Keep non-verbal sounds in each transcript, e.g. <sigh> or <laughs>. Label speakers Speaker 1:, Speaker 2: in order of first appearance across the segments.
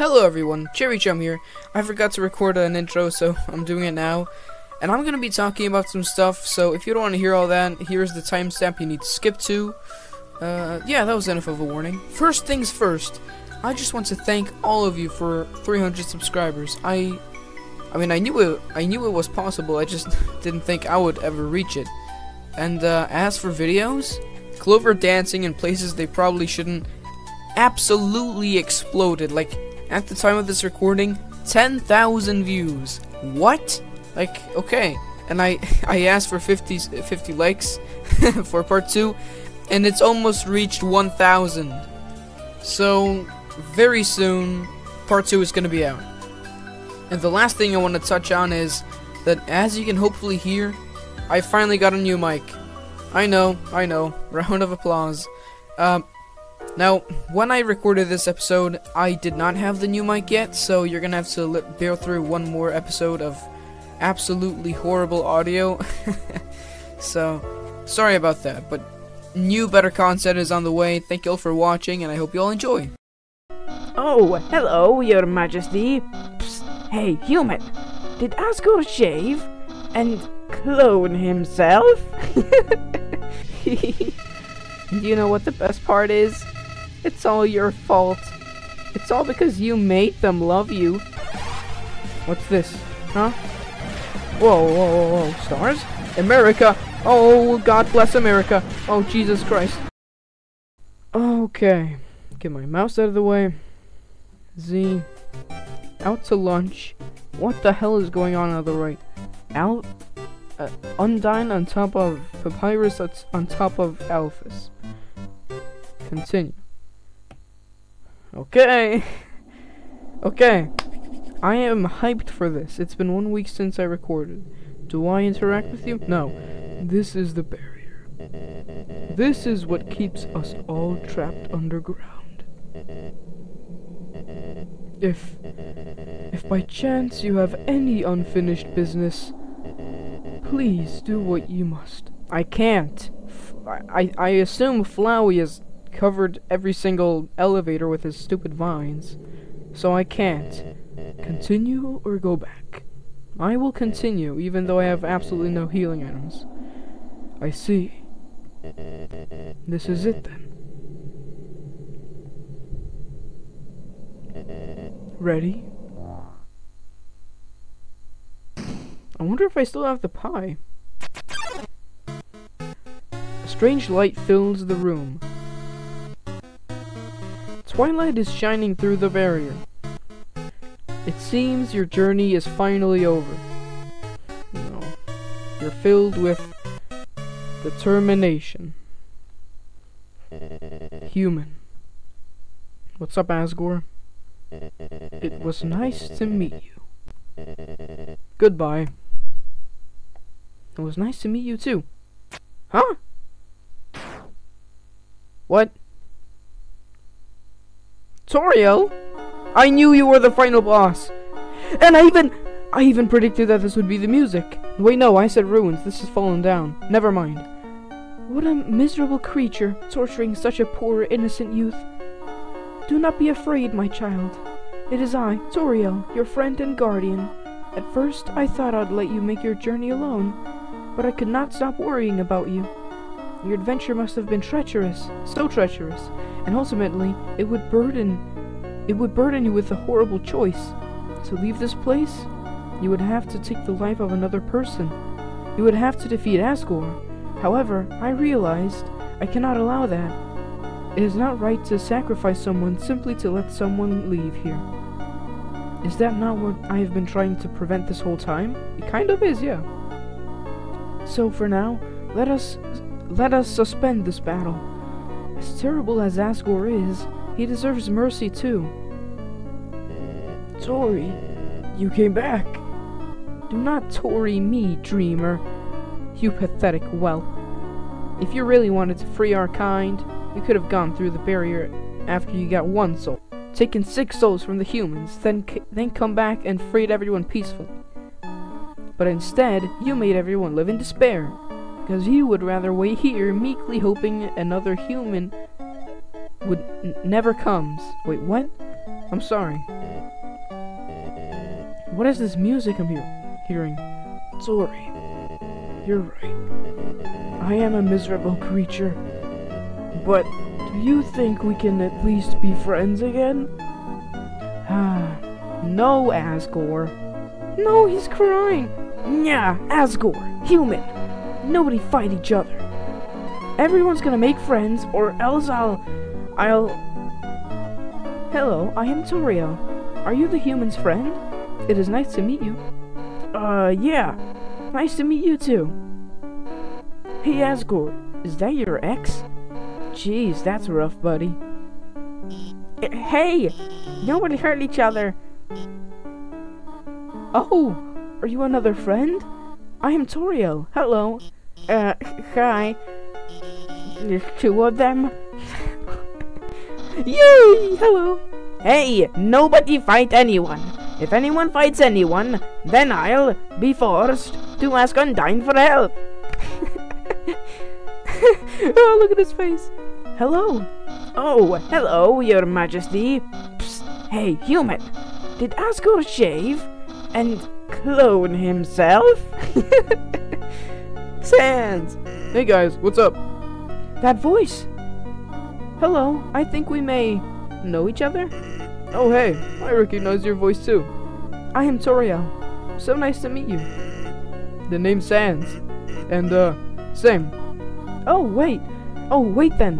Speaker 1: Hello everyone, Cherry Chum here. I forgot to record an intro, so <laughs> I'm doing it now. And I'm gonna be talking about some stuff, so if you don't want to hear all that, here's the timestamp you need to skip to. Uh, yeah, that was enough of a warning. First things first, I just want to thank all of you for 300 subscribers. I, I mean, I knew it, I knew it was possible. I just <laughs> didn't think I would ever reach it. And uh, as for videos, Clover dancing in places they probably shouldn't absolutely exploded. Like at the time of this recording, 10,000 views. What? Like, okay. And I <laughs> I asked for 50 50 likes <laughs> for part 2 and it's almost reached 1,000. So, very soon part 2 is going to be out. And the last thing I want to touch on is that as you can hopefully hear, I finally got a new mic. I know, I know. <laughs> Round of applause. Um now, when I recorded this episode, I did not have the new mic yet, so you're gonna have to bear through one more episode of absolutely horrible audio. <laughs> so, sorry about that, but new better content is on the way. Thank you all for watching, and I hope you all enjoy.
Speaker 2: Oh, hello, your majesty. Psst, hey, human. Did Asgore shave and clone himself? <laughs> Do you know what the best part is? It's all your fault. It's all because you made them love you. What's this? Huh? Whoa, whoa, whoa, whoa. Stars? America! Oh, God bless America! Oh, Jesus Christ. Okay. Get my mouse out of the way. Z. Out to lunch. What the hell is going on on the right? Out? Uh, Undyne on top of Papyrus on top of Alphys. Continue. Okay. okay. I am hyped for this. It's been one week since I recorded. Do I interact with you? No. This is the barrier. This is what keeps us all trapped underground. If... If by chance you have any unfinished business, please do what you must. I can't. F I, I assume Flowey has covered every single elevator with his stupid vines, so I can't. Continue or go back? I will continue, even though I have absolutely no healing items. I see. This is it then. Ready? I wonder if I still have the pie. A strange light fills the room. Twilight is shining through the barrier. It seems your journey is finally over. No. You're filled with determination. Human. What's up, Asgore? It was nice to meet you. Goodbye. It was nice to meet you too. Huh? What? Toriel? I knew you were the final boss. And I even I even predicted that this would be the music. Wait, no, I said ruins. This has fallen down. Never mind. What a miserable creature, torturing such a poor, innocent youth. Do not be afraid, my child. It is I, Toriel, your friend and guardian. At first, I thought I'd let you make your journey alone, but I could not stop worrying about you. Your adventure must have been treacherous, so treacherous, and ultimately it would burden it would burden you with a horrible choice. To leave this place, you would have to take the life of another person. You would have to defeat Asgore. However, I realized I cannot allow that. It is not right to sacrifice someone simply to let someone leave here. Is that not what I have been trying to prevent this whole time? It kind of is, yeah. So for now, let us let us suspend this battle. As terrible as Asgore is, he deserves mercy too. Tori, you came back. Do not Tori me, Dreemurr. You pathetic whelp. If you really wanted to free our kind, you could have gone through the barrier after you got one soul, taken six souls from the humans, then then come back and freed everyone peacefully. But instead, you made everyone live in despair, because you would rather wait here meekly hoping another human would never comes. Wait, what? I'm sorry. What is this music I'm hear- hearing? Sorry. You're right. I am a miserable creature. But do you think we can at least be friends again? Ah, <sighs> no, Asgore. No, he's crying. Yeah, Asgore, human. Nobody fight each other. Everyone's gonna make friends, or else I'll. I'll. Hello, I am Toriel. Are you the human's friend? It is nice to meet you. Uh, yeah. Nice to meet you too. Hey, Asgore, is that your ex? Jeez, that's rough, buddy. Hey! Nobody hurt each other. Oh, are you another friend? I am Toriel. Hello. Uh, hi. There's two of them. <laughs> Yay! Hello. Hey, nobody fight anyone. If anyone fights anyone, then I'll be forced to ask Undyne for help. <laughs> oh, look at his face. Hello. Oh, hello, your majesty. Psst. Hey, human. Did Asgore shave and clone himself? <laughs> Sans.
Speaker 1: Hey guys, what's up?
Speaker 2: That voice. Hello, I think we may know each other.
Speaker 1: Oh hey, I recognize your voice too.
Speaker 2: I am Toriel. So nice to meet you.
Speaker 1: The name's Sans. And uh, same.
Speaker 2: Oh, wait. Oh, wait then.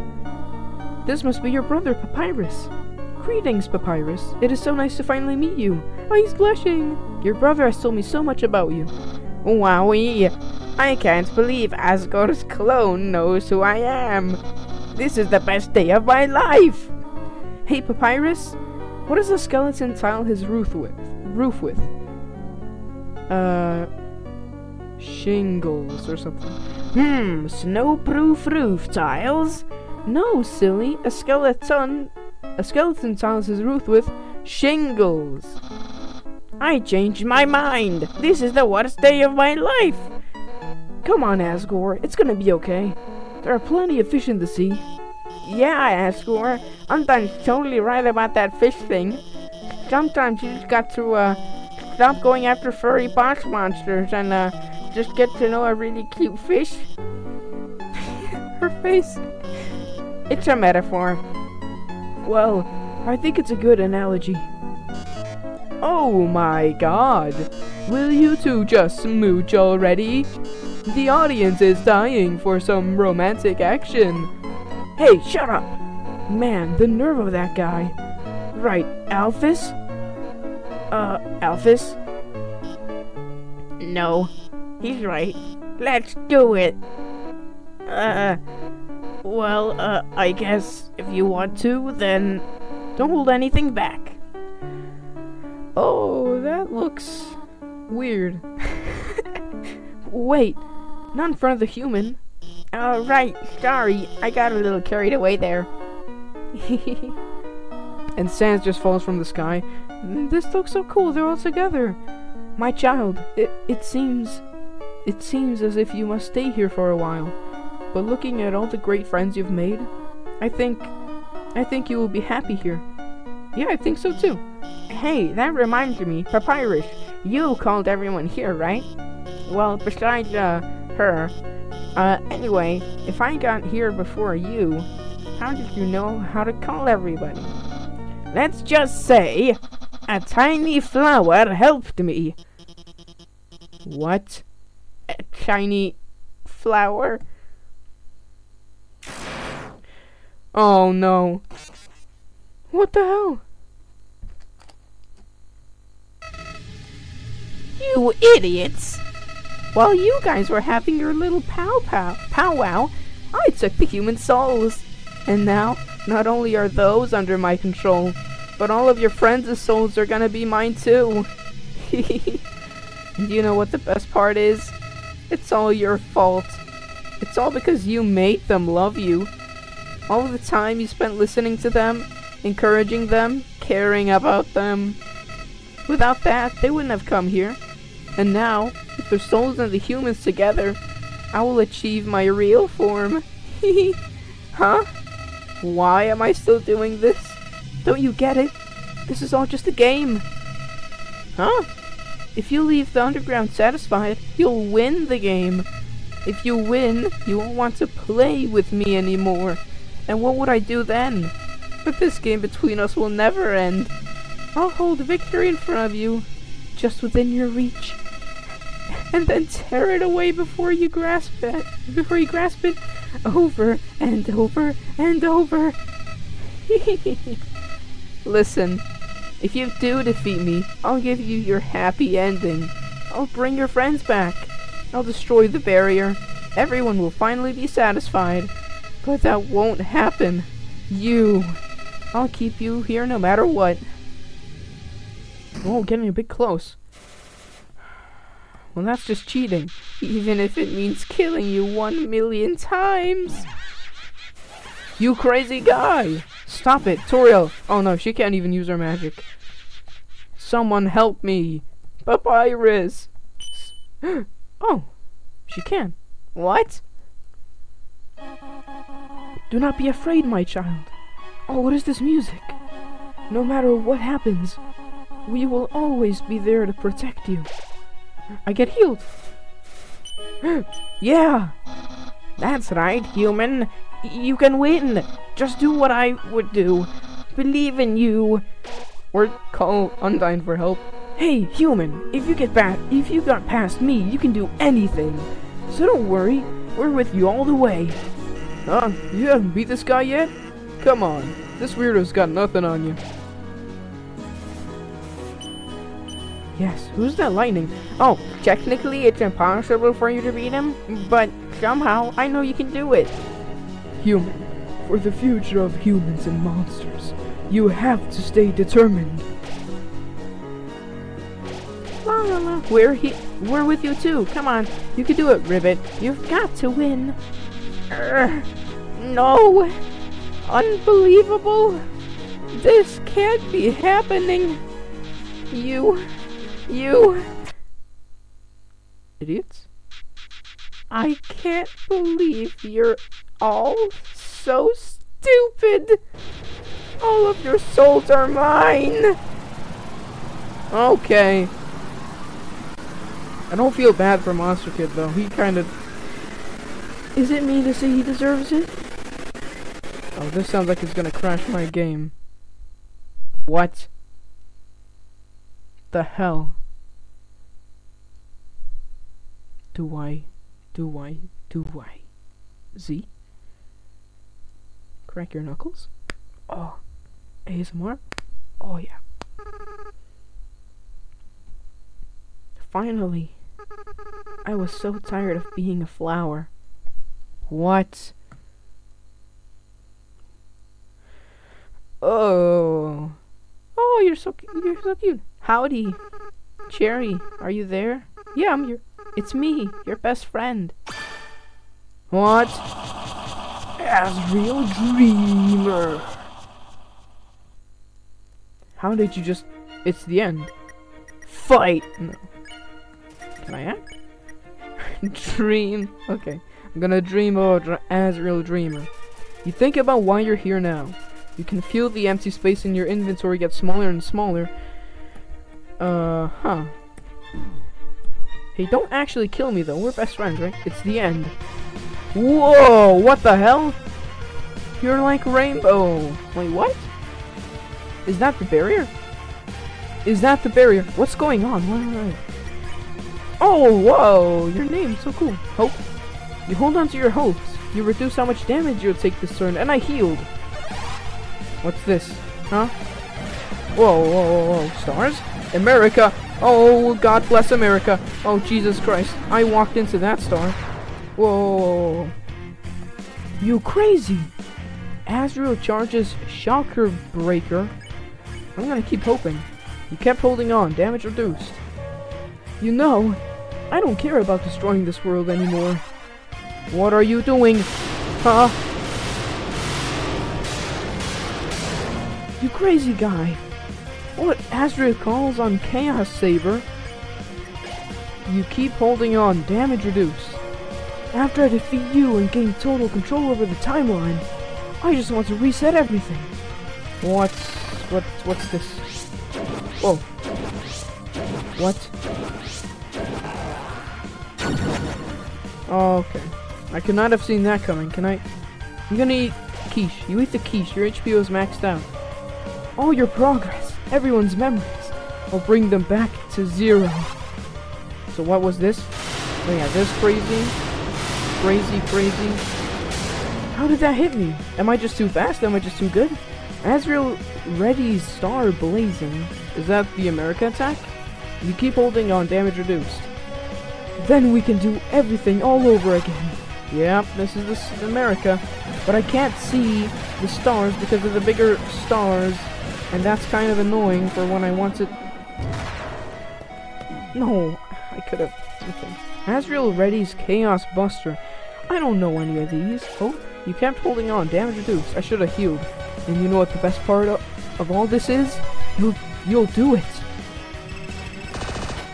Speaker 2: This must be your brother, Papyrus. Greetings, Papyrus. It is so nice to finally meet you. Oh, he's blushing. Your brother has told me so much about you. Wowie. I can't believe Asgore's clone knows who I am. This is the best day of my life. Hey, Papyrus. What does the skeleton tile his roof with? Roof with? Uh,
Speaker 1: Shingles or something.
Speaker 2: Hmm, snowproof roof tiles? No, silly. A skeleton. A skeleton tiles his roof with shingles. I changed my mind. This is the worst day of my life. Come on, Asgore. It's gonna be okay. There are plenty of fish in the sea. Yeah, Asgore. Undyne's totally right about that fish thing. Sometimes you just got to, uh, stop going after furry box monsters and, uh, just get to know a really cute fish. <laughs> Her face. It's a metaphor. Well, I think it's a good analogy.
Speaker 1: Oh my god! Will you two just smooch already? The audience is dying for some romantic action.
Speaker 2: Hey, shut up! Man, the nerve of that guy. Right, Alphys? Uh, Alphys? No, he's right. Let's do it. Uh, well, uh, I guess if you want to, then don't hold anything back.
Speaker 1: Oh, that looks weird. <laughs>
Speaker 2: Wait, not in front of the human. Oh, right, sorry, I got a little carried away there. <laughs>
Speaker 1: And Sans just falls from the sky.
Speaker 2: Mm, this looks so cool, they're all together. My child, it, it seems. It seems as if you must stay here for a while. But looking at all the great friends you've made, I think. I think you will be happy here.
Speaker 1: Yeah, I think so too.
Speaker 2: Hey, that reminds me, Papyrus, you called everyone here, right? Well, besides, uh, her. Uh, anyway, if I got here before you, how did you know how to call everybody? Let's just say, a tiny flower helped me.
Speaker 1: What?
Speaker 2: A tiny flower?
Speaker 1: Oh no.
Speaker 2: What the hell? You idiots! While you guys were having your little pow pow powwow, I took the human souls. And now, not only are those under my control, but all of your friends' souls are gonna be mine too. <laughs> you know what the best part is? It's all your fault. It's all because you made them love you. All the time you spent listening to them, encouraging them, caring about them. Without that, they wouldn't have come here. And now, with their souls and the humans together, I will achieve my real form. <laughs> huh? Why am I still doing this? Don't you get it? This is all just a game. Huh? If you leave the underground satisfied, you'll win the game. If you win, you won't want to play with me anymore. And what would I do then? But this game between us will never end. I'll hold victory in front of you, just within your reach. And then tear it away before you grasp it. Before you grasp it over and over and over. <laughs> Listen, if you do defeat me, I'll give you your happy ending. I'll bring your friends back. I'll destroy the barrier. Everyone will finally be satisfied. But that won't happen. You. I'll keep you here no matter what. Oh, getting a bit close. Well, that's just cheating. Even if it means killing you one million times. You crazy guy! Stop it, Toriel! Oh no, she can't even use her magic. Someone help me! Papyrus! <gasps> oh, she can. What? Do not be afraid, my child. Oh, what is this music? No matter what happens, we will always be there to protect you. I get healed. <gasps> yeah! That's right, human. You can win. Just do what I would do. Believe in you. Or call Undyne for help. Hey, human, if you get back, if you got past me, you can do anything. So don't worry, we're with you all the way. Huh? You haven't beat this guy yet? Come on, this weirdo's got nothing on you. Yes, who's that lightning? Oh, technically it's impossible for you to beat him, but somehow I know you can do it. Human, for the future of humans and monsters, you have to stay determined. La la la, we're he we're with you too. Come on, you can do it, Ribbit. You've got to win. Urgh. no, unbelievable. This can't be happening. You you idiots. I can't believe you're all so stupid. All of your souls are mine. Okay. I don't feel bad for Monster Kid though. He kind of. Is it me to say he deserves it? Oh, this sounds like it's gonna crash my game. What? The hell? do I, do I, do I? Z? Crack your knuckles? Oh, ASMR? Oh yeah. Finally, I was so tired of being a flower. What? Oh. Oh, you're so you're so cute. Howdy. Cherry, are you there? Yeah, I'm here. It's me, your best friend. What? As real dreamer. How did you just... It's the end. Fight! No. Can I act? <laughs> dream. Okay. I'm gonna dream about Asriel Dreemurr. You think about why you're here now. You can feel the empty space in your inventory get smaller and smaller. Uh, huh. Hey, don't actually kill me though. We're best friends, right? It's the end. Whoa! What the hell? You're like Rainbow. Wait, what? Is that the barrier? Is that the barrier? What's going on? What? Oh, whoa! Your name's so cool. Hope. You hold on to your hopes. You reduce how much damage you'll take this turn, and I healed. What's this? Huh? Whoa, whoa, whoa, whoa. Stars? America! Oh, God bless America. Oh, Jesus Christ. I walked into that star. Whoa. You crazy. Asriel charges Shocker Breaker. I'm gonna keep hoping. You kept holding on. Damage reduced. You know, I don't care about destroying this world anymore. What are you doing? Huh? You crazy guy. What Asriel calls on Chaos Saber. You keep holding on, damage reduced. After I defeat you and gain total control over the timeline, I just want to reset everything. What's what what's this? Whoa. What? Oh, okay. I could not have seen that coming. Can I? I'm gonna eat quiche. You eat the quiche. Your HP is maxed out. All your progress, everyone's memories. I'll bring them back to zero. So what was this? Oh yeah, this crazy, crazy, crazy. How did that hit me? Am I just too fast? Am I just too good? Asriel Ready's star blazing. Is that the America attack? You keep holding on, damage reduced. Then we can do everything all over again. Yep, this is this is America. But I can't see the stars because of the bigger stars. And that's kind of annoying for when I want to... No, I could have... Okay. Asriel Ready's Chaos Buster. I don't know any of these. Oh, you kept holding on. Damage reduced. I should have healed. And you know what the best part of, of all this is? You'll, you'll do it.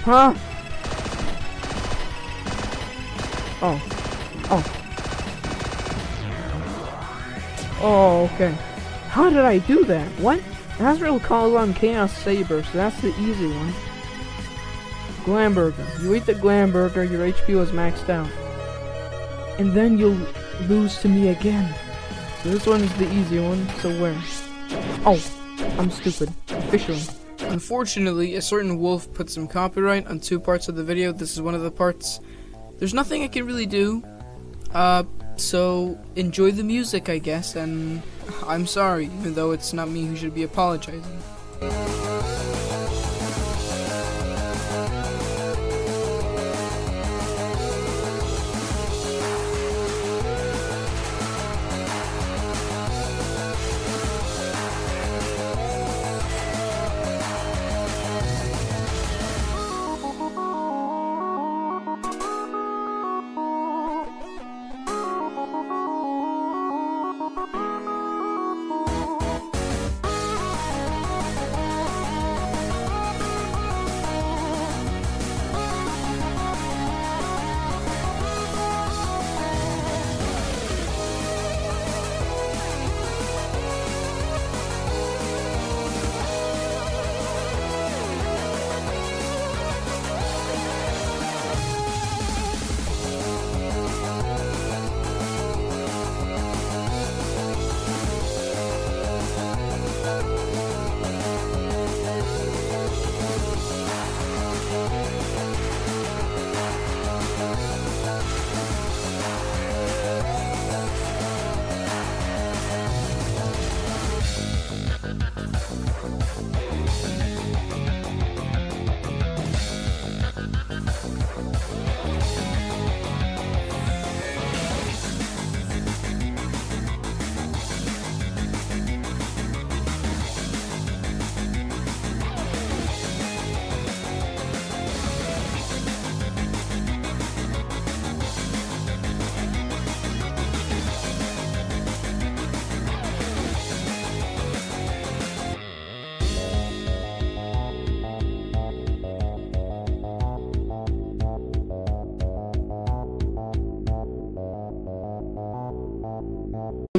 Speaker 2: Huh? Oh. Oh. Oh, okay. How did I do that? What? Asriel calls on Chaos Saber, so that's the easy one. Glamburger. You eat the Glamburger, your HP was maxed out. And then you'll lose to me again. So this one is the easy one, so where? Oh, I'm stupid. Officially.
Speaker 1: Unfortunately, a certain wolf put some copyright on two parts of the video. This is one of the parts. There's nothing I can really do. Uh, so enjoy the music, I guess, and I'm sorry, even though it's not me who should be apologizing.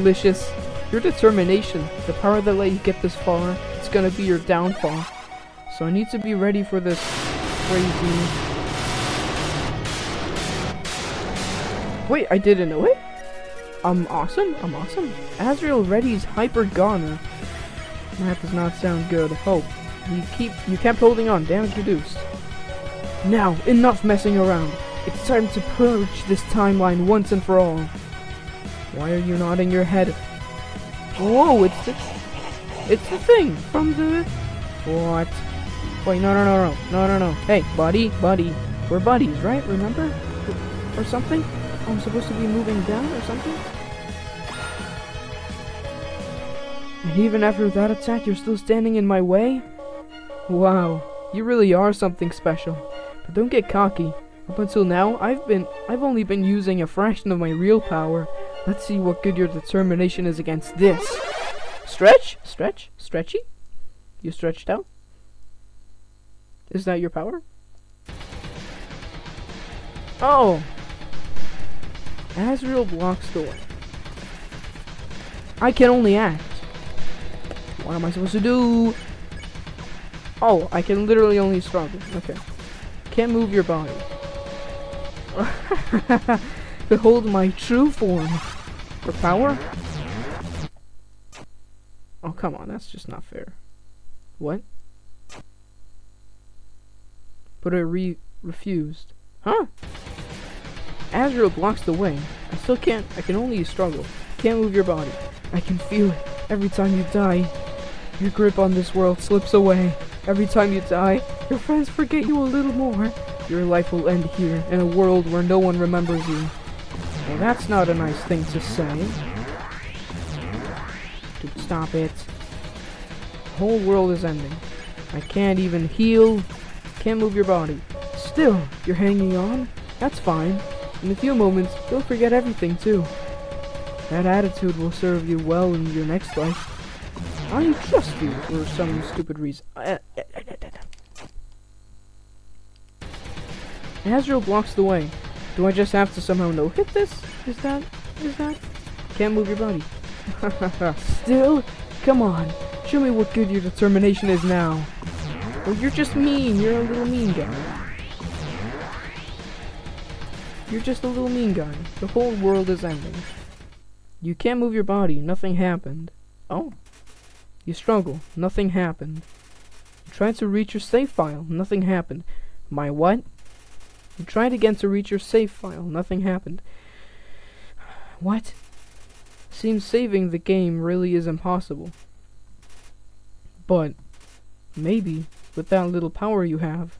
Speaker 2: Delicious. Your determination, the power that let you get this far, it's gonna be your downfall. So I need to be ready for this crazy... Wait, I didn't know it? I'm awesome, I'm awesome. Asriel Ready's Hyper Goner. That does not sound good. Hope. You keep you kept holding on, damage reduced. Now, enough messing around. It's time to purge this timeline once and for all. Why are you nodding your head? Whoa, it's the it's the thing from the what? Wait, no, no, no, no, no, no, no. Hey, buddy, buddy, we're buddies, right? Remember? Or something? Oh, I'm supposed to be moving down or something? And even after that attack, you're still standing in my way? Wow, you really are something special. But don't get cocky. Up until now, I've been I've only been using a fraction of my real power. Let's see what good your determination is against this. Stretch? Stretch? Stretchy? You stretched out? Is that your power? Oh! Asriel blocks the way. I can only act. What am I supposed to do? Oh, I can literally only struggle. Okay. Can't move your body. <laughs> Behold my true form. For power? Oh, come on, that's just not fair. What? But I re refused. Huh? Asriel blocks the way. I still can't, I can only struggle. Can't move your body. I can feel it. Every time you die, your grip on this world slips away. Every time you die, your friends forget you a little more. Your life will end here, in a world where no one remembers you. That's not a nice thing to say. Dude, stop it. The whole world is ending. I can't even heal. Can't move your body. Still, you're hanging on? That's fine. In a few moments, you'll forget everything too. That attitude will serve you well in your next life. I trust you for some stupid reason. Asriel blocks the way. Do I just have to somehow no hit this? Is that is that? Can't move your body. <laughs> Still? Come on. Show me what good your determination is now. Well, you're just mean. You're a little mean guy. You're just a little mean guy. The whole world is ending. You can't move your body. Nothing happened. Oh. You struggle. Nothing happened. You tried to reach your save file. Nothing happened. My what? You tried again to reach your save file. Nothing happened. What? Seems saving the game really is impossible. But, maybe, with that little power you have,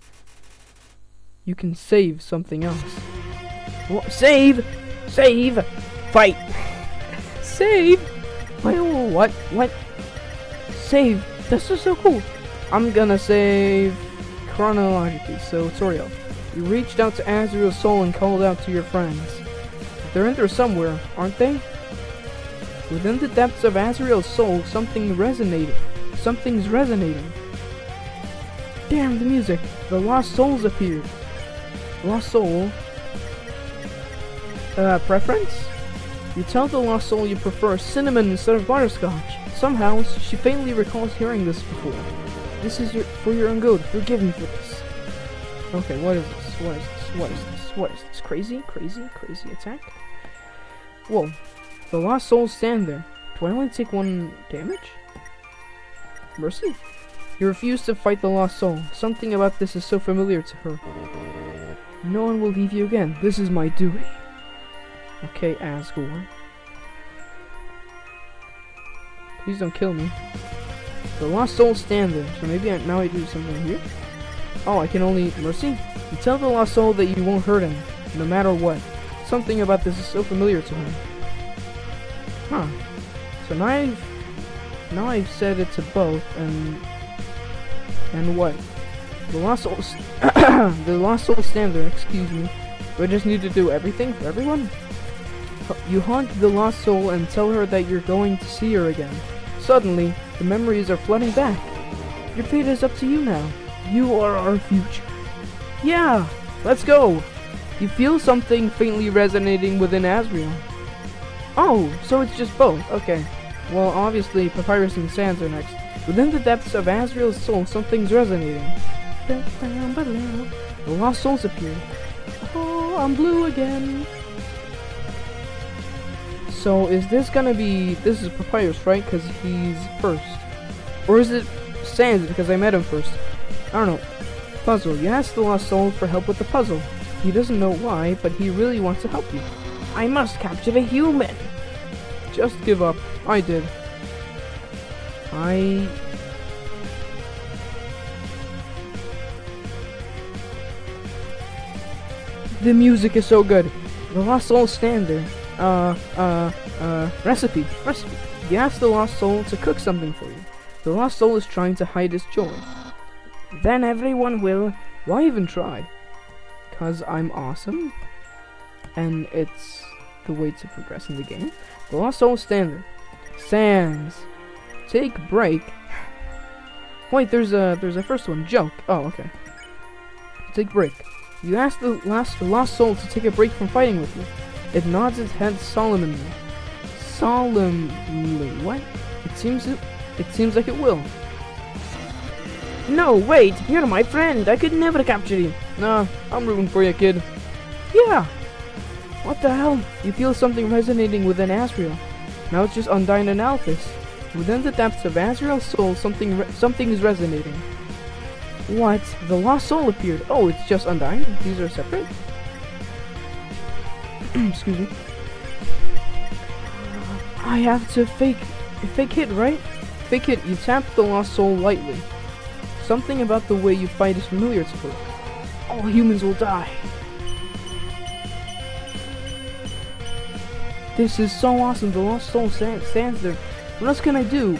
Speaker 2: you can save something else. What? Save! Save! Fight! save! Wait, what? What? Save! This is so cool! I'm gonna save chronologically, so Toriel. You reached out to Asriel's soul and called out to your friends. They're in there somewhere, aren't they? Within the depths of Asriel's soul, something resonated. Something's resonating. Damn the music! The lost souls appeared. Lost soul. Uh, preference? You tell the lost soul you prefer cinnamon instead of butterscotch. Somehow, she faintly recalls hearing this before. This is your, for your own good. Forgive me for this. Okay, what is this? What is this? What is this? What is this? Crazy? Crazy? Crazy attack? Whoa. The lost souls stand there. Do I only take one damage? Mercy? You refuse to fight the lost soul. Something about this is so familiar to her. No one will leave you again. This is my duty. Okay, Asgore. Please don't kill me. The lost soul stand there, so maybe I, now I do something here? Oh, I can only... Mercy? You tell the lost soul that you won't hurt him, no matter what. Something about this is so familiar to him. Huh. So now I've... Now I've said it to both, and... And what? The lost soul... <coughs> the lost soul stand there, excuse me. Do I just need to do everything for everyone? You haunt the lost soul and tell her that you're going to see her again. Suddenly, the memories are flooding back. Your fate is up to you now. You are our future. Yeah, let's go. You feel something faintly resonating within Asriel. Oh, so it's just both. Okay. Well, obviously, Papyrus and Sans are next. Within the depths of Asriel's soul, something's resonating. The lost souls appear. Oh, I'm blue again. So is this gonna be, this is Papyrus, right? Because he's first. Or is it Sans because I met him first? Know. Puzzle. You ask the Lost Soul for help with the puzzle. He doesn't know why, but he really wants to help you. I must capture the human. Just give up. I did. I... The music is so good. The Lost Soul stand there uh, uh, uh, recipe. Recipe. You ask the lost soul to cook something for you. The lost soul is trying to hide his joy. Then everyone will. Why even try? Cause I'm awesome, and it's the way to progress in the game. The lost soul standard. Sans. Take break. Wait, there's a there's a first one. Joke. Oh, okay. Take break. You ask the last the lost soul to take a break from fighting with you. It nods its head solemnly. Solemnly. What? It seems it, it seems like it will. No, wait! You're my friend! I could never capture you! Nah, I'm rooting for you, kid. Yeah! What the hell? You feel something resonating within Asriel. Now it's just Undyne and Alphys. Within the depths of Asriel's soul, something something is resonating. What? The lost soul appeared. Oh, it's just Undyne? These are separate? <clears throat> Excuse me. I have to fake... Fake hit, right? Fake hit, you tap the lost soul lightly. Something about the way you fight is familiar to her. All humans will die. This is so awesome. The lost soul stands there. What else can I do?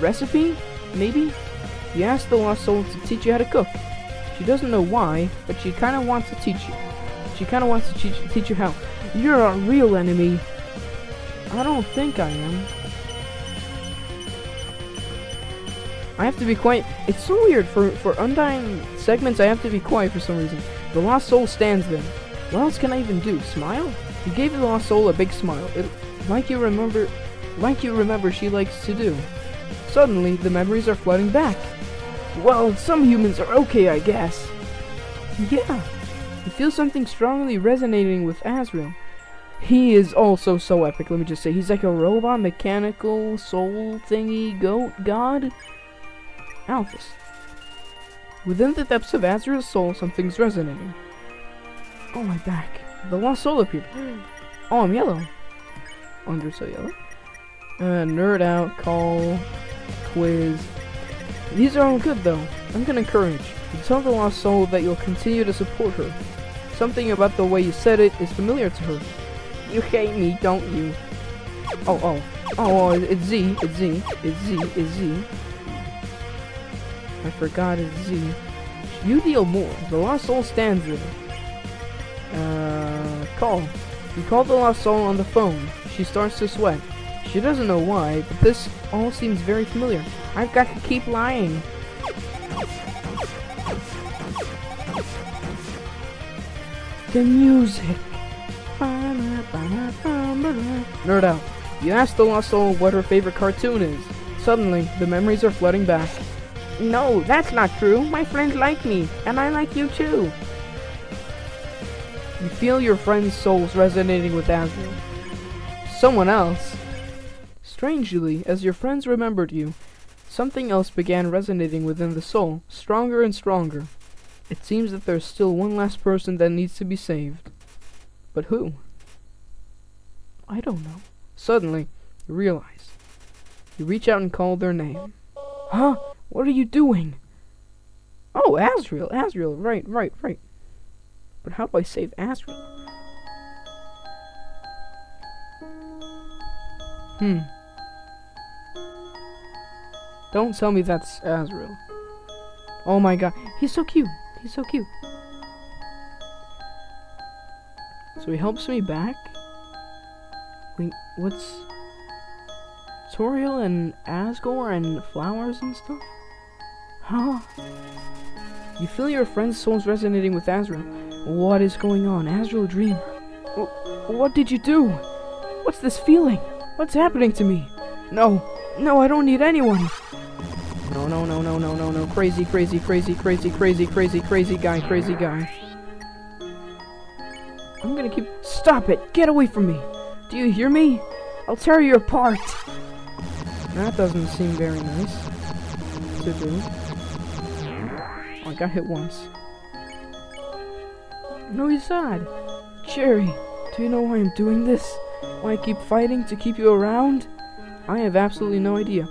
Speaker 2: Recipe? Maybe? You ask the lost soul to teach you how to cook. She doesn't know why, but she kind of wants to teach you. She kind of wants to teach, teach you how. You're a real enemy. I don't think I am. I have to be quiet. It's so weird for for Undyne segments. I have to be quiet for some reason. The lost soul stands there. What else can I even do? Smile? You gave the lost soul a big smile, it, like you remember, like you remember she likes to do. Suddenly, the memories are flooding back. Well, some humans are okay, I guess. Yeah, you feel something strongly resonating with Asriel. He is also so epic, let me just say. He's like a robot, mechanical, soul thingy, goat, god. Alphys. Within the depths of Asriel's soul, something's resonating. Oh, my back. The lost soul appeared. <gasps> Oh, I'm yellow. Under so yellow. Uh, nerd out, call, quiz. These are all good though. I'm gonna encourage. You tell the lost soul that you'll continue to support her. Something about the way you said it is familiar to her. You hate me, don't you? Oh, oh. Oh, oh it's Z. It's Z. It's Z. It's Z. I forgot it's Z. You deal more. The lost soul stands there. Uh, call. You call the lost soul on the phone. She starts to sweat. She doesn't know why, but this all seems very familiar. I've got to keep lying. The music. Nerd out. You ask the lost soul what her favorite cartoon is. Suddenly, the memories are flooding back. No, that's not true. My friends like me, and I like you too. You feel your friend's souls resonating with Asriel. Someone else. Strangely, as your friends remembered you, something else began resonating within the soul, stronger and stronger. It seems that there's still one last person that needs to be saved. But who? I don't know. Suddenly, you realize. You reach out and call their name. Huh? What are you doing? Oh, Asriel, Asriel, right, right, right. But how do I save Asriel? Hmm. Don't tell me that's Asriel. Oh my god, he's so cute. He's so cute. So he helps me back? Wait, what's... Toriel and Asgore and flowers and stuff? Huh? You feel your friend's souls resonating with Asriel. What is going on? Asriel Dream. Wh- What did you do? What's this feeling? What's happening to me? No. No, I don't need anyone. No, no, no, no, no, no, no. Crazy, crazy, crazy, crazy, crazy, crazy, crazy guy, crazy guy. I'm gonna keep. Stop it! Get away from me! Do you hear me? I'll tear you apart! That doesn't seem very nice to do. I got hit once. No, he's sad. Cherry, do you know why I'm doing this? Why I keep fighting to keep you around? I have absolutely no idea.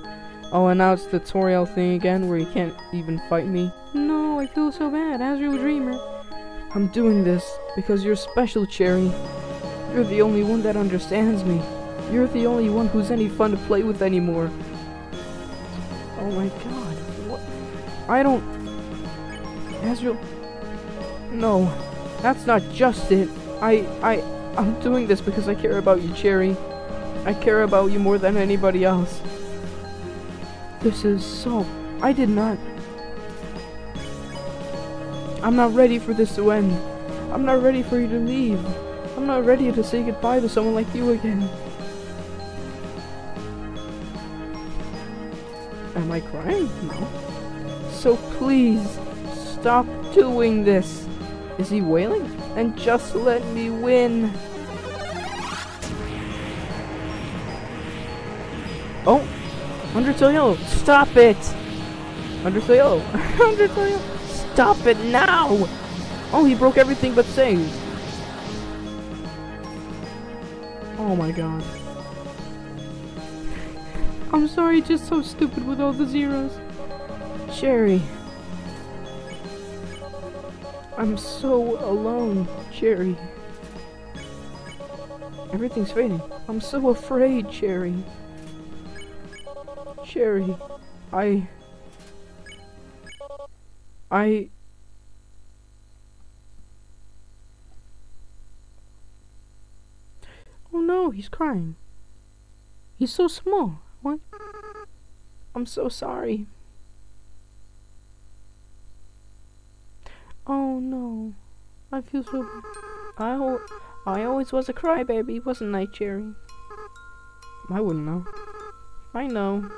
Speaker 2: Oh, and now it's the Toriel thing again, where you can't even fight me. No, I feel so bad, Asriel Dreemurr. I'm doing this because you're special, Cherry. You're the only one that understands me. You're the only one who's any fun to play with anymore. Oh my god. What? I don't... Asriel... No. That's not just it. I... I... I'm doing this because I care about you, Cherry. I care about you more than anybody else. This is so... I did not... I'm not ready for this to end. I'm not ready for you to leave. I'm not ready to say goodbye to someone like you again. Am I crying? No. So please, Stop doing this. Is he wailing? And just let me win. Oh, Undertale Yellow, stop it! Undertale Yellow, <laughs> Undertale Yellow, stop it now! Oh, he broke everything but save. Oh my god. I'm sorry, just so stupid with all the zeros. Cherry. I'm so alone, Cherry. Everything's fading. I'm so afraid, Cherry. Cherry, I... I... Oh no, he's crying. He's so small. What? I'm so sorry. Oh no. I feel so I I always was a crybaby, wasn't I, Cherry? I wouldn't know. I know.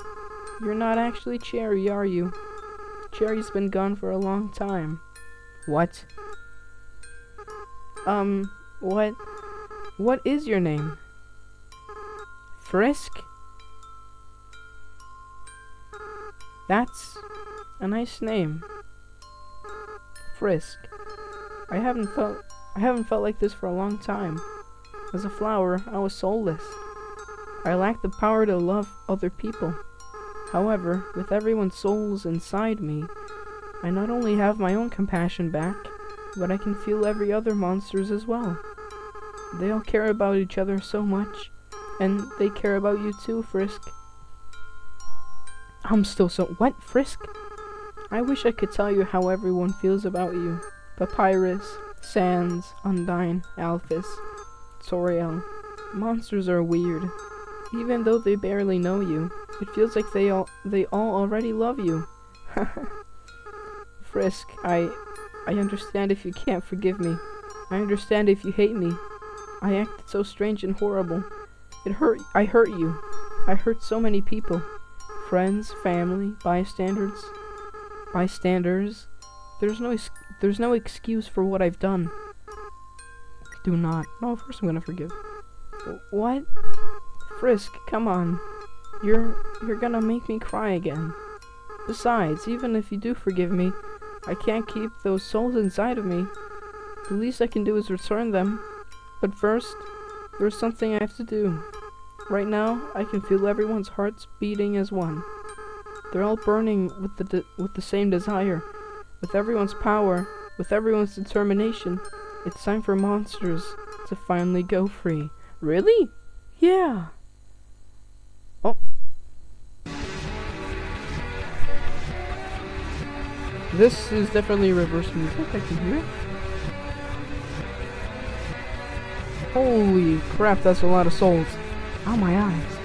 Speaker 2: You're not actually Cherry, are you? Cherry's been gone for a long time. What? Um, what? What is your name? Frisk? That's a nice name. Frisk. I haven't felt I haven't felt like this for a long time. As a flower, I was soulless. I lacked the power to love other people. However, with everyone's souls inside me, I not only have my own compassion back, but I can feel every other monster's as well. They all care about each other so much, and they care about you too, Frisk. I'm still so- what, Frisk? I wish I could tell you how everyone feels about you. Papyrus, Sans, Undyne, Alphys, Toriel. Monsters are weird. Even though they barely know you, it feels like they all they all already love you. <laughs> Frisk, I I understand if you can't forgive me. I understand if you hate me. I acted so strange and horrible. It hurt I hurt you. I hurt so many people. Friends, family, bystanders, bystanders. There's no there's no excuse for what I've done. Do not. No, of course I'm gonna forgive. What? Frisk, come on. You're you're gonna make me cry again. Besides, even if you do forgive me, I can't keep those souls inside of me. The least I can do is return them. But first, there's something I have to do. Right now, I can feel everyone's hearts beating as one. They're all burning with the with the same desire, with everyone's power, with everyone's determination. It's time for monsters to finally go free. Really? Yeah. Oh. This is definitely reverse music, I can hear it. Holy crap, that's a lot of souls. Oh, my eyes.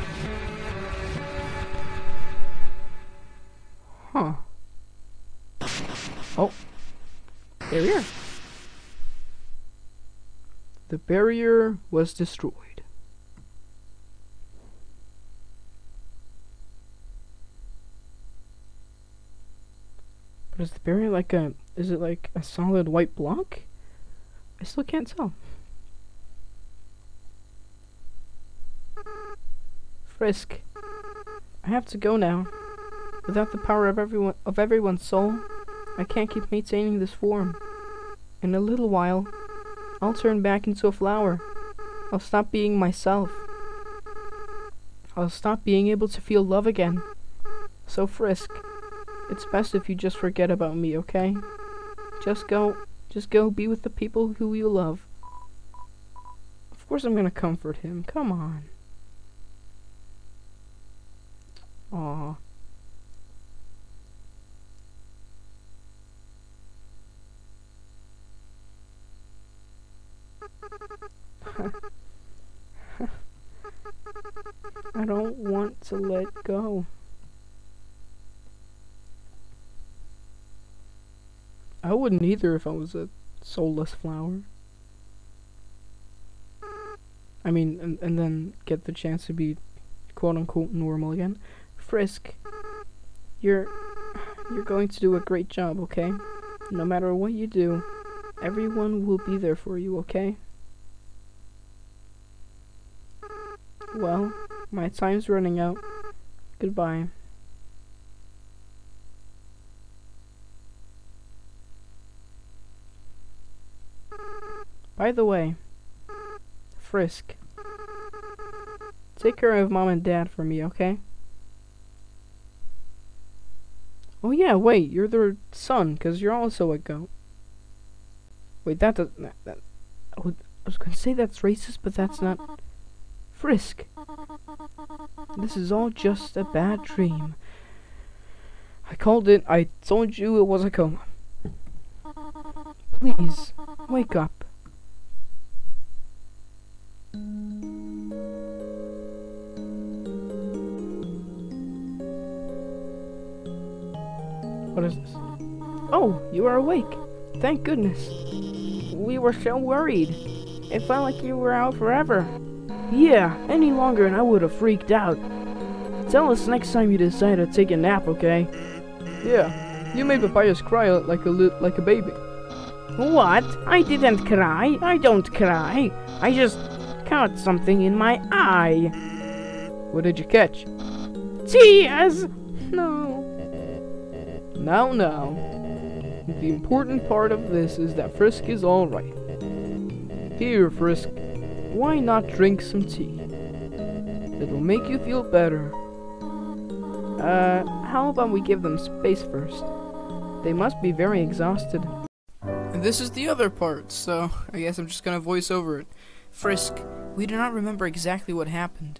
Speaker 2: Huh. Oh. Barrier. The barrier was destroyed. But is the barrier like a... Is it like a solid white block? I still can't tell. Frisk. I have to go now. Without the power of everyone of everyone's soul, I can't keep maintaining this form. In a little while, I'll turn back into a flower. I'll stop being myself. I'll stop being able to feel love again. So Frisk, it's best if you just forget about me, okay? Just go, just go be with the people who you love. Of course I'm gonna comfort him, come on. Aww. <laughs> I don't want to let go. I wouldn't either if I was a soulless flower. I mean, and, and then get the chance to be quote unquote normal again. Frisk, you're you're going to do a great job, okay? no matter what you do, everyone will be there for you, okay? Well, my time's running out. Goodbye. By the way, Frisk, take care of mom and dad for me, okay? Oh yeah, wait, you're their son, because you're also a goat. Wait, that does that, that I, I was gonna say that's racist, but that's not. <laughs> Frisk. This is all just a bad dream. I called it. I told you it was a coma. Please, wake up. What is this? Oh, you are awake. Thank goodness. We were so worried. It felt like you were out forever. Yeah, any longer and I would have freaked out. Tell us next time you decide to take a nap, okay?
Speaker 1: Yeah, you made Papyrus cry like a li- like a baby.
Speaker 2: What? I didn't cry. I don't cry. I just caught something in my eye.
Speaker 1: What did you catch?
Speaker 2: Tears! No.
Speaker 1: Now, now. The important part of this is that Frisk is alright. Here, Frisk, why not drink some tea? It'll make you feel better.
Speaker 2: Uh, how about we give them space first? They must be very exhausted.
Speaker 1: And this is the other part, so I guess I'm just gonna voice over it. Frisk, we do not remember exactly what happened.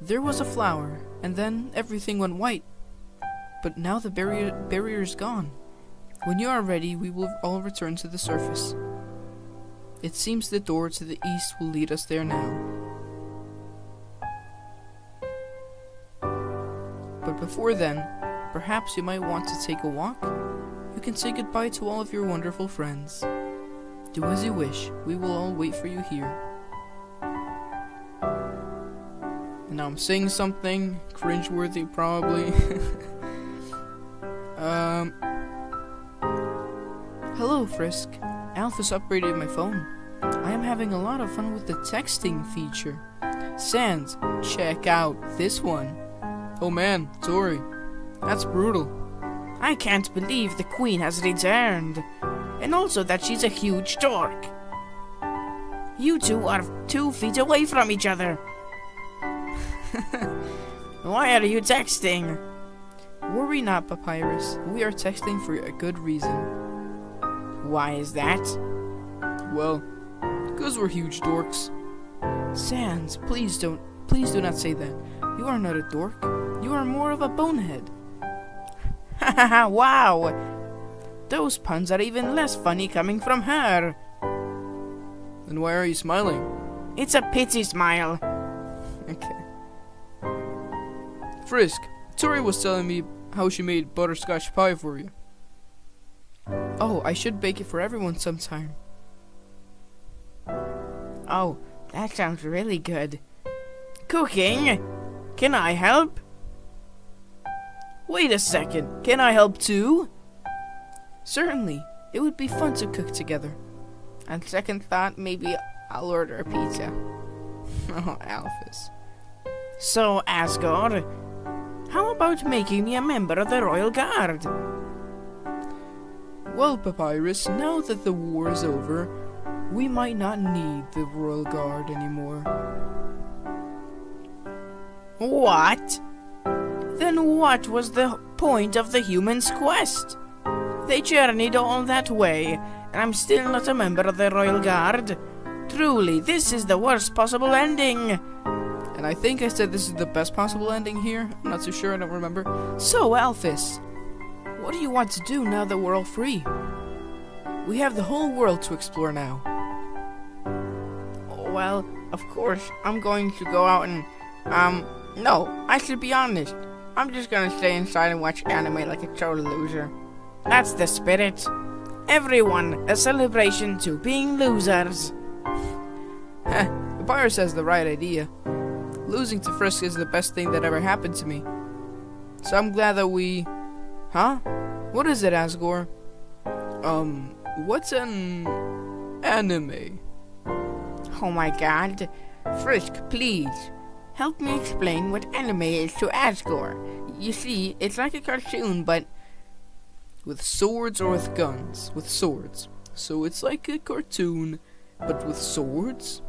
Speaker 1: There was a flower, and then everything went white. But now the barrier barrier's gone. When you are ready, we will all return to the surface. It seems the door to the east will lead us there now. But before then, perhaps you might want to take a walk? You can say goodbye to all of your wonderful friends. Do as you wish, we will all wait for you here. And now I'm saying something cringeworthy, probably. <laughs> um. Hello, Frisk. Alphys upgraded my phone. I am having a lot of fun with the texting feature. Sans, check out this one. Oh man, Tori. That's brutal.
Speaker 3: I can't believe the queen has returned. And also that she's a huge dork. You two are two feet away from each other. <laughs> Why are you texting?
Speaker 1: Worry not, Papyrus. We are texting for a good reason.
Speaker 3: Why is that?
Speaker 1: Well, because we're huge dorks. Sans, please don't, please do not say that. You are not a dork. You are more of a bonehead.
Speaker 3: Ha ha ha, wow! Those puns are even less funny coming from her.
Speaker 1: Then why are you smiling?
Speaker 3: It's a pity smile.
Speaker 1: Okay. Frisk, Tori was telling me how she made butterscotch pie for you. Oh, I should bake it for everyone sometime.
Speaker 3: Oh, that sounds really good. Cooking? Can I help? Wait a second, can I help too?
Speaker 1: Certainly, it would be fun to cook together.
Speaker 3: On second thought, maybe I'll order a pizza.
Speaker 1: oh, <laughs> Alphys.
Speaker 3: So, Asgore, how about making me a member of the Royal Guard?
Speaker 1: Well, Papyrus, now that the war is over, we might not need the Royal Guard anymore.
Speaker 3: What? Then what was the point of the humans' quest? They journeyed all that way, and I'm still not a member of the Royal Guard. Truly, this is the worst possible ending.
Speaker 1: And I think I said this is the best possible ending here. I'm not so sure, I don't remember. So, Alphys, what do you want to do now that we're all free? We have the whole world to explore now.
Speaker 3: Well, of course, I'm going to go out and, um, no, I should be honest. I'm just gonna stay inside and watch anime like a total loser. That's the spirit. Everyone, a celebration to being losers. <laughs>
Speaker 1: Heh, the buyer says the right idea. Losing to Frisk is the best thing that ever happened to me. So I'm glad that we... Huh? What is it, Asgore? Um, what's an anime?
Speaker 3: Oh my god. Frisk, please. Help me explain what anime is to Asgore. You see, it's like a cartoon, but
Speaker 1: With swords or with guns? With swords. So it's like a cartoon, but with swords?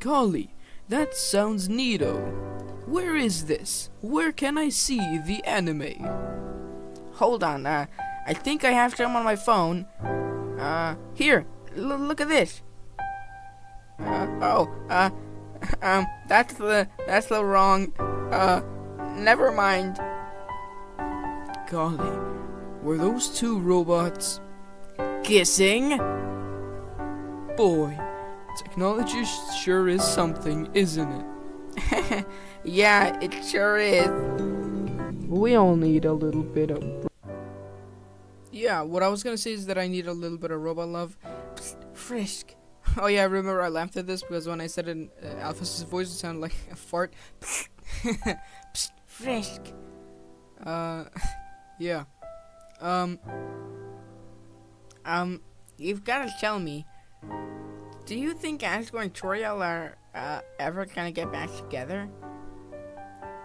Speaker 1: Golly, that sounds neato. Where is this? Where can I see the anime?
Speaker 3: Hold on. Uh, I think I have some on my phone. Uh, here. Look at this. Uh, oh, uh, <laughs> um, that's the that's the wrong. Uh, never mind.
Speaker 1: Golly, were those two robots?
Speaker 3: Kissing.
Speaker 1: Boy, technology sure is something, isn't it? <laughs>
Speaker 3: yeah, it sure is.
Speaker 2: We all need a little bit of.
Speaker 1: Yeah, what I was gonna say is that I need a little bit of robot love.
Speaker 3: Frisk.
Speaker 1: Oh yeah, I remember I laughed at this because when I said it in uh, Alphys' voice, it sounded like a fart. <laughs>
Speaker 3: Frisk.
Speaker 1: uh, <laughs> yeah. Um,
Speaker 3: Um, you've got to tell me. Do you think Asgore and Toriel are uh, ever gonna get back together?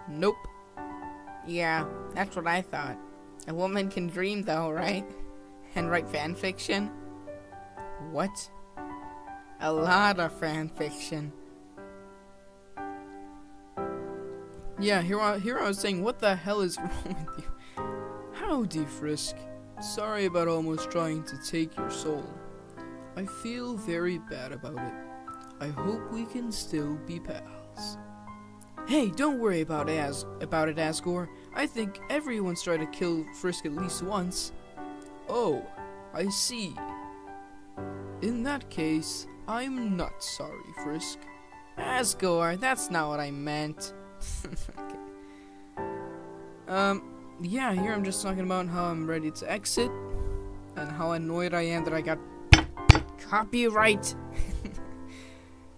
Speaker 1: nope.
Speaker 3: Yeah, that's what I thought. A woman can dream, though, right? And write fan fiction.
Speaker 1: What?
Speaker 3: A lot of fan fiction.
Speaker 1: Yeah, here I, here I was saying, what the hell is <laughs> wrong with you? Howdy, Frisk. Sorry about almost trying to take your soul. I feel very bad about it. I hope we can still be pals. Hey, don't worry about As about it, Asgore. I think everyone's tried to kill Frisk at least once. Oh, I see. In that case, I'm not sorry, Frisk.
Speaker 3: Asgore, that's not what I meant. <laughs>
Speaker 1: okay. Um, yeah, here I'm just talking about how I'm ready to exit and how annoyed I am that I got copyright. <laughs>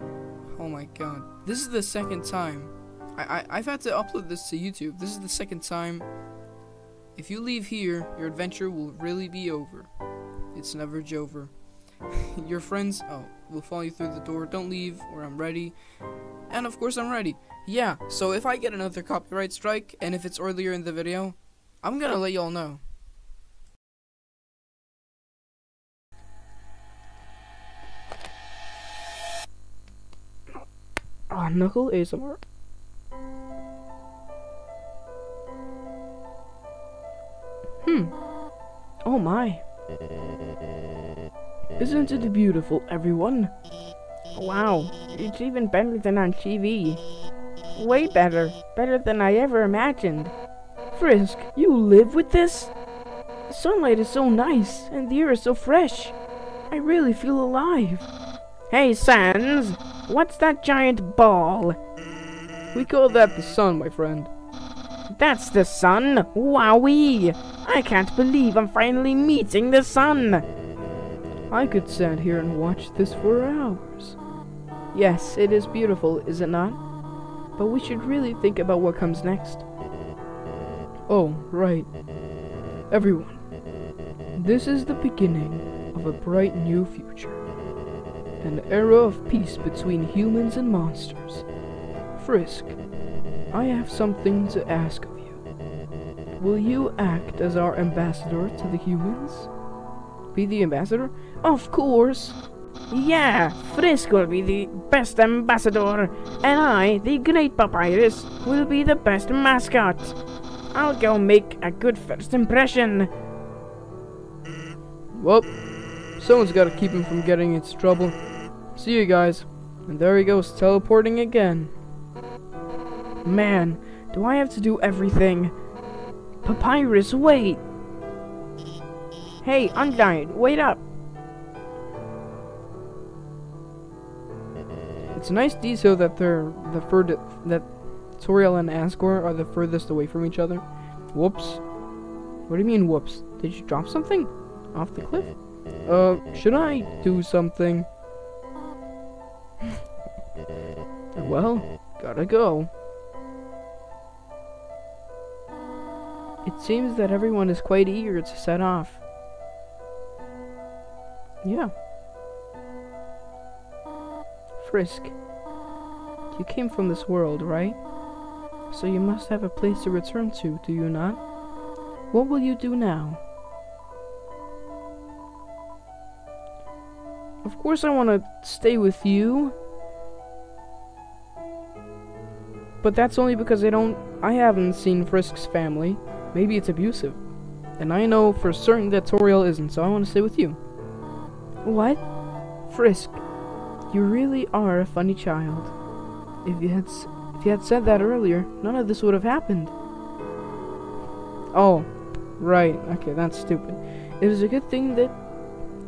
Speaker 1: oh my god. This is the second time. I, I, I've had to upload this to YouTube. This is the second time. If you leave here, your adventure will really be over. It's never Jover. <laughs> your friends, oh, will follow you through the door. Don't leave, or I'm ready. And of course, I'm ready. Yeah, so if I get another copyright strike, and if it's earlier in the video, I'm gonna let y'all know.
Speaker 2: Ah, Knuckle ASMR. Hmm. Oh my. Isn't it beautiful, everyone? Wow, it's even better than on TV. Way better. Better than I ever imagined. Frisk, you live with this? The sunlight is so nice, and the air is so fresh. I really feel alive. Hey, Sans, what's that giant ball?
Speaker 1: We call that the sun, my friend.
Speaker 2: That's the sun! Wowee! I can't believe I'm finally meeting the sun!
Speaker 1: I could stand here and watch this for hours. Yes, it is beautiful, is it not? But we should really think about what comes next. Oh, right. Everyone, this is the beginning of a bright new future. An era of peace between humans and monsters. Frisk, I have something to ask of you. Will you act as our ambassador to the humans? Be the ambassador?
Speaker 2: Of course! Yeah, Frisk will be the best ambassador, and I, the Great Papyrus, will be the best mascot. I'll go make a good first impression.
Speaker 1: Well, someone's got to keep him from getting into trouble. See you guys. And there he goes, teleporting again.
Speaker 2: Man, do I have to do everything? Papyrus, wait! Hey, Undyne, wait up!
Speaker 1: It's a nice detail that they're the furthest that Toriel and Asgore are the furthest away from each other. Whoops. What do you mean, whoops? Did you drop something? Off the cliff? Uh, should I do something? <laughs> well, gotta go. It seems that everyone is quite eager to set off.
Speaker 2: Yeah. Frisk, you came from this world, right? So you must have a place to return to, do you not? What will you do now? Of course I want to stay with you. But that's only because I don't I haven't seen Frisk's family. Maybe it's abusive. And I know for certain that Toriel isn't, so I want to stay with you. What? Frisk, you really are a funny child. If you had if you had said that earlier, none of this would have happened. Oh, right. Okay, that's stupid. It is a good thing that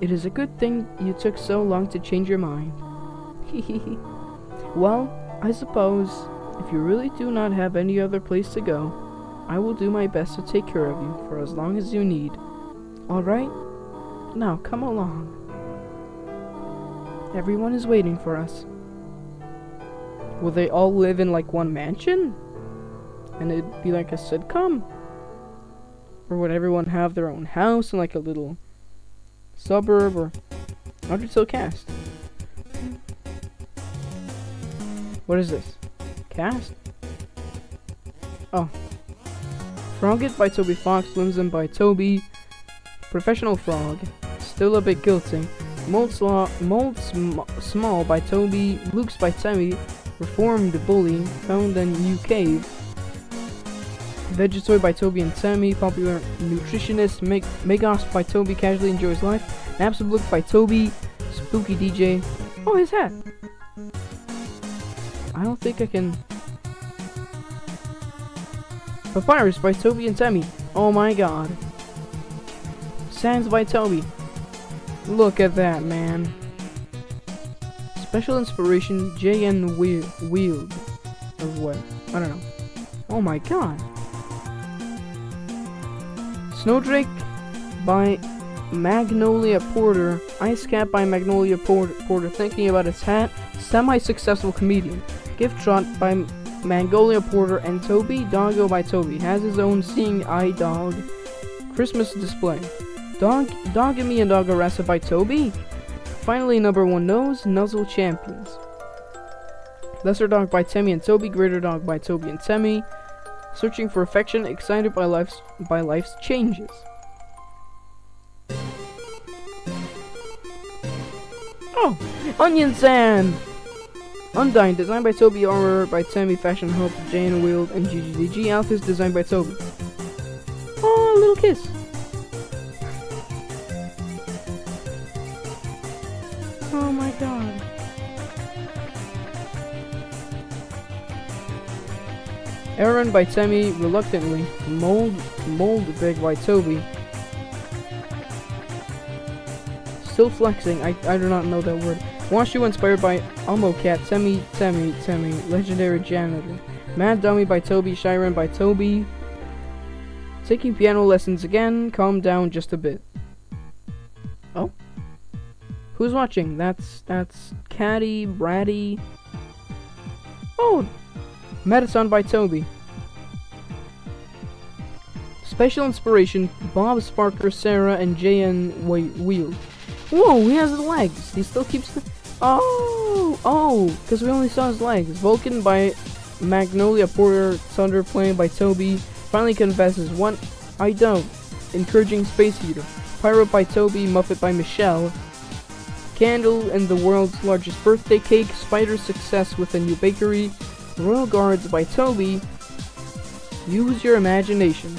Speaker 2: it is a good thing you took so long to change your mind. <laughs> well, I suppose if you really do not have any other place to go, I will do my best to take care of you for as long as you need. All right? Now come along. Everyone is waiting for us. Will they all live in like one mansion? And it'd be like a sitcom? Or would everyone have their own house in like a little suburb or Undertale cast? What is this? Cast? Oh. Froggit by Toby Fox, Whimsun by Toby, Professional Frog, Still a Bit Guilty, Mold, Mold Sm- Small by Toby, Loox by Temmie, Reformed Bully, Found a New Cave, Vegetoid by Toby and Temmie, Popular Nutritionist, Meg- Megos by Toby, Casually Enjoys Life, Napstablook by Toby, Spooky DJ. Oh, his hat! I don't think I can. Papyrus by Toby and Temmie. Oh my god. Sans by Toby. Look at that, man. Special inspiration JN Wield. Or what? I don't know. Oh my god. Snowdrake by Magnolia Porter. Ice Cap by Magnolia Porter. Porter thinking about his hat. Semi-successful comedian. Gyftrot by Magnolia Porter and Toby Doggo by Toby has his own seeing eye dog Christmas display. Dog Dogamy and Dogaressa by Toby. Finally number one nose, Nuzzle Champions. Lesser Dog by Temmie and Toby, Greater Dog by Toby and Temmie. Searching for affection, excited by life's by life's changes. Oh, Onionsan! Undyne, designed by Toby Armor by Temmie Fashion Hope, Jane Wield, and GGDG. Alphys, designed by Toby. Oh, little kiss. Oh my god. Aaron by Temmie, reluctantly. Mold, Mold Big by Toby. Still flexing, I, I do not know that word. Woshua inspired by Elmo Cat, Temmie, Temmie, Temmie, Legendary Janitor. Mad Dummy by Toby, Shyren by Toby. Taking piano lessons again, calm down just a bit. Oh? Who's watching? That's, that's Catty, Bratty. Oh! Medicine by Toby. Special inspiration, Bob Sparker, Sarah, and J.N. Wheel. Whoa, he has his legs. He still keeps the... Oh! Oh! Because we only saw his legs. Vulkin by Magnolia Porter, Tsunderplane by Toby. Finally confesses, one, I don't. Encouraging Space Heater. Pyro by Toby, Muffet by Michelle. Candle and the world's largest birthday cake. Spider success with a new bakery. Royal Guards by Toby. Use your imagination.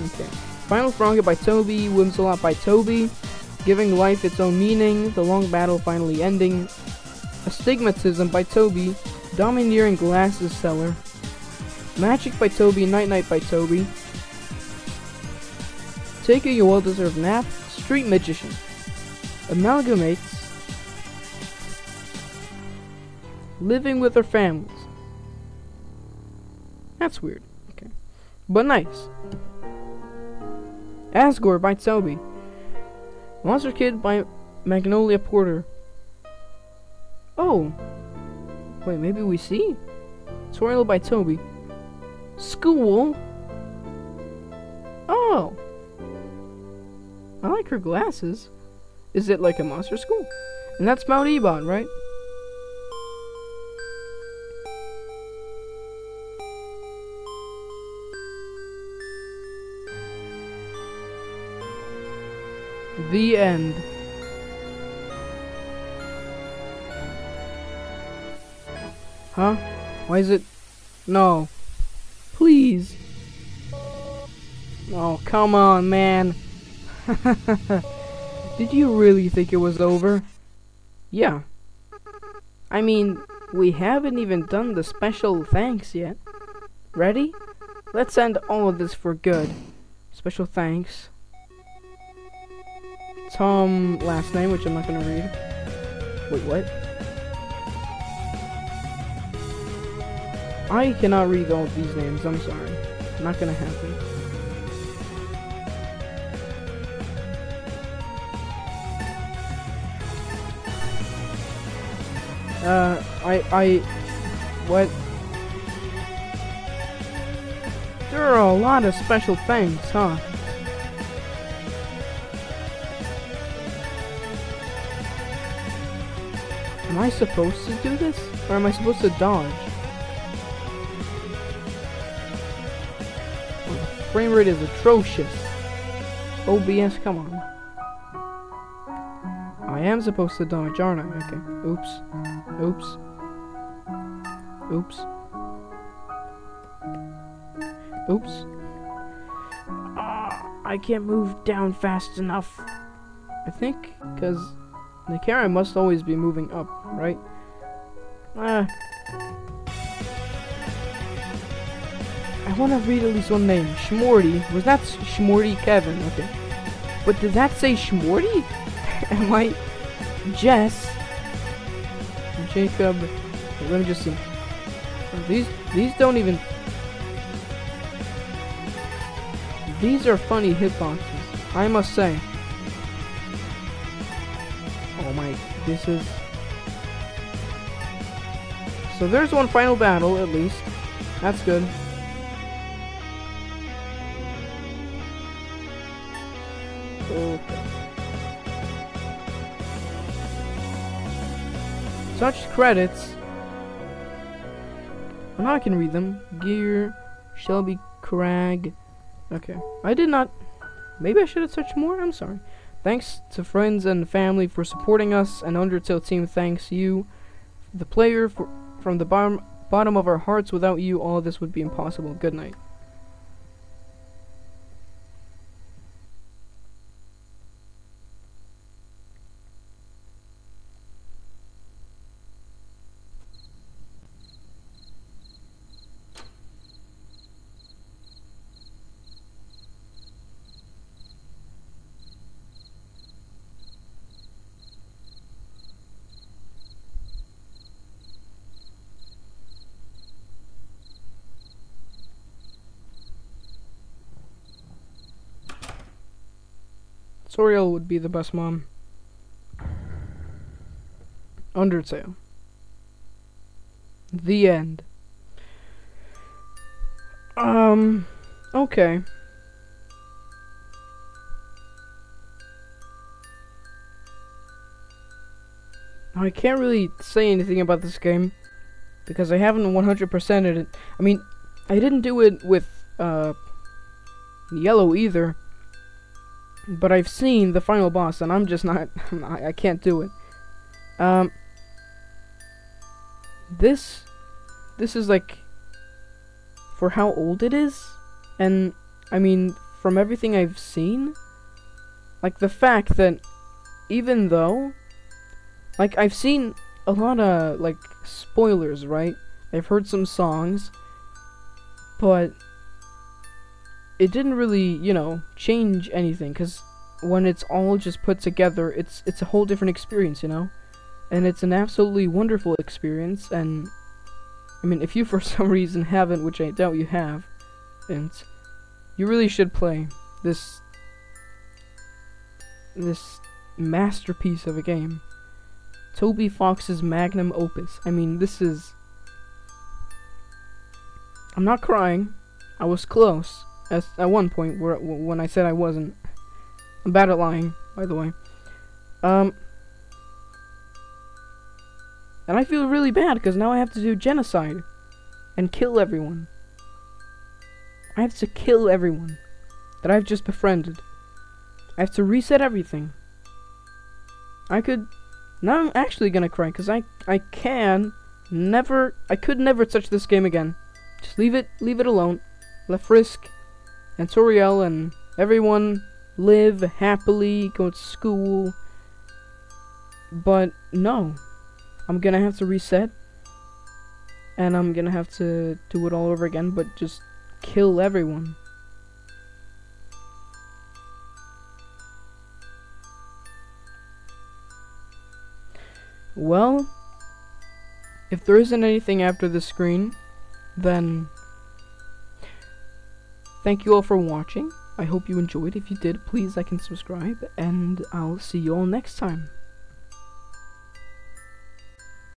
Speaker 2: Okay. Final Froggit by Toby. Whimsalot by Toby. Giving life its own meaning. The long battle finally ending. Astigmatism by Toby. Domineering Glasses Seller. Madjick by Toby. Knight Knight by Toby. Taking a well-deserved nap. Street Magician. Amalgamates. Living with their families. That's weird. Okay. But nice. Asgore by Toby. Monster Kid by Magnolia Porter. Oh. Wait, maybe we see? Tutorial by Toby. School? Oh. I like her glasses. Is it like a monster school? And that's Mount Ebott, right? The end. Huh? Why is it? No. Please. Oh, come on, man. <laughs> Did you really think it was over? Yeah. I mean, we haven't even done the special thanks yet. Ready? Let's end all of this for good. Special thanks. Tom last name, which I'm not gonna read. Wait, what? I cannot read all these names, I'm sorry. Not gonna happen. Uh, I, I, what? There are a lot of special things, huh? Am I supposed to do this? Or am I supposed to dodge? Oh, the frame rate is atrocious. OBS, come on. I am supposed to dodge, aren't I? Okay. Oops. Oops. Oops. Oops. Ah, I can't move down fast enough. I think, because the camera must always be moving up, right? Ah. I want to read at least one name. Schmorty. Was that Schmorty Kevin? Okay. But did that say Schmorty? <laughs> Am I... Jess? Jacob... Let me just see. These, these don't even... These are funny hitboxes. I must say. This is... So there's one final battle, at least. That's good. Okay. Such credits. Oh, now I can read them. Gear, Shelby Crag. Okay. I did not... Maybe I should have touched more? I'm sorry. Thanks to friends and family for supporting us, and Undertale team thanks you, the player, for, from the bottom, bottom of our hearts. Without you, all this would be impossible. Good night. Soriel would be the best mom. Undertale. The end. Um, okay. I can't really say anything about this game because I haven't 100%ed it. I mean, I didn't do it with uh, yellow either. But I've seen the final boss, and I'm just <laughs> not. I, can't do it. Um. This, this is like, for how old it is, and I mean, from everything I've seen, like the fact that, even though, like I've seen a lot of like spoilers, right? I've heard some songs, but it didn't really, you know, change anything because when it's all just put together, it's it's a whole different experience, you know, and it's an absolutely wonderful experience. And I mean, if you for <laughs> some reason haven't, which I doubt you have, and you really should play this this masterpiece of a game. Toby Fox's magnum opus. I mean, this is. I'm not crying. I was close at, at one point where when I said I wasn't. I'm bad at lying, by the way. Um. And I feel really bad because now I have to do genocide and kill everyone. I have to kill everyone that I've just befriended. I have to reset everything. I could. Now I'm actually gonna cry because I I can never I could never touch this game again. Just leave it leave it alone. Let Frisk and Toriel and everyone live happily, go to school. But no. I'm gonna have to reset. And I'm gonna have to do it all over again, but just kill everyone. Well, if there isn't anything after the screen, then thank you all for watching. I hope you enjoyed. If you did, please like and subscribe, and I'll see you all next time.